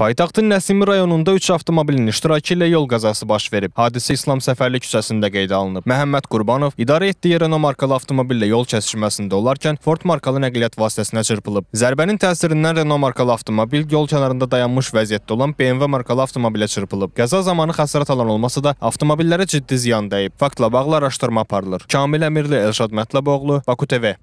Paytaxtın Nəsimi rayonunda 3 avtomobilin iştirakı ilə yol qəzası baş verib. Hadisə İslam Səfərli küçəsində qeydə alınıb. Məhəmməd Qurbanov idarə etdiyi Renault markalı avtomobillə yol kəsişməsində olarkən Ford markalı nəqliyyat vasitəsinə çırpılıb. Zərbənin təsirindən Renault markalı avtomobil yol kənarında dayanmış vəziyyətdə olan BMW markalı avtomobilə çırpılıb. Qəza zamanı xəsarət alan olmasa da avtomobillərə ciddi ziyan dəyib. Faktla bağlı araşdırma aparılır. Kamil Əmirli, Elşad Mətləboğlu, Baku TV.